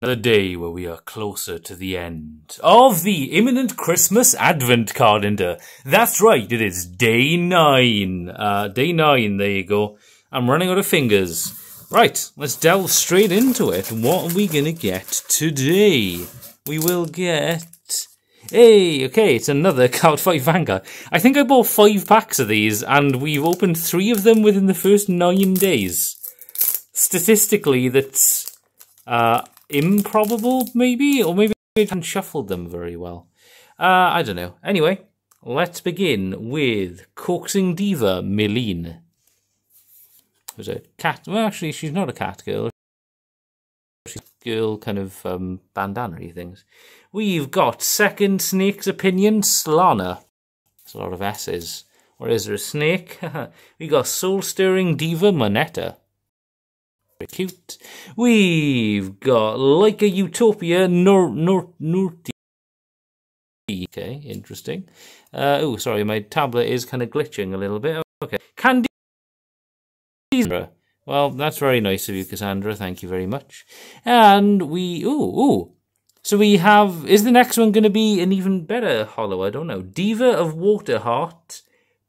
Another day where we are closer to the end of the imminent Christmas Advent calendar. That's right, it is day nine. Uh, day nine, there you go. I'm running out of fingers. Right, let's delve straight into it. What are we gonna get today? We will get. Hey, okay, it's another Cardfight Vanguard. I think I bought five packs of these, and we've opened three of them within the first nine days. Statistically, that's. Uh, improbable, maybe? Or maybe I haven't shuffled them very well. Uh, I don't know. Anyway, let's begin with Coaxing Diva Meline. There's a cat. Well, actually, she's not a cat girl. She's a girl kind of um, bandana things. We've got Second Snake's Opinion Slana. There's a lot of S's. Or is there a snake? we got Soul Stirring Diva Moneta cute. We've got like a Utopia Nor Nor Norti. Okay, interesting. Uh, oh, sorry, my tablet is kind of glitching a little bit. Okay, Candy. Well, that's very nice of you, Cassandra. Thank you very much. And we, ooh, ooh. So we have, is the next one going to be an even better hollow? I don't know. Diva of Waterheart,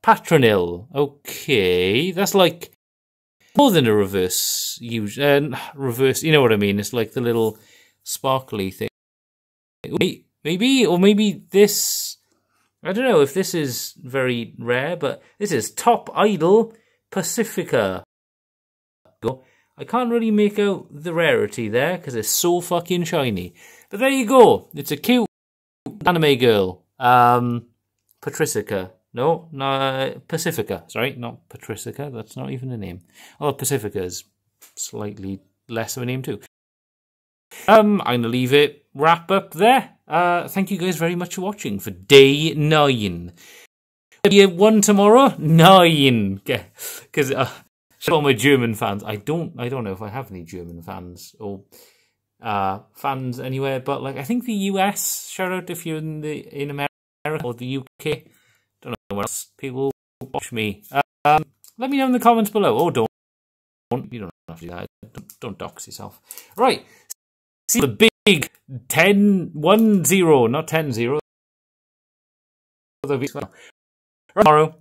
Patronil. Okay, that's like more than a reverse use uh, reverse you know what i mean? It's like the little sparkly thing. Maybe or maybe this i don't know if this is very rare but this is top idol pacifica. I can't really make out the rarity there because it's so fucking shiny. But there you go. It's a cute anime girl. Um patricia no, no, Pacifica. Sorry, not Patricia. That's not even a name. Oh, Pacifica is slightly less of a name too. Um, I'm gonna leave it wrap up there. Uh, thank you guys very much for watching for day nine. Be one tomorrow, nine. Because uh, all my German fans, I don't, I don't know if I have any German fans or uh fans anywhere, but like I think the US. Shout out if you're in the in America or the UK where else people watch me. Um, let me know in the comments below. or don't, don't you don't have to do that. Don't, don't dox yourself. Right. See the big 10, 1 0, not 10 0. Tomorrow.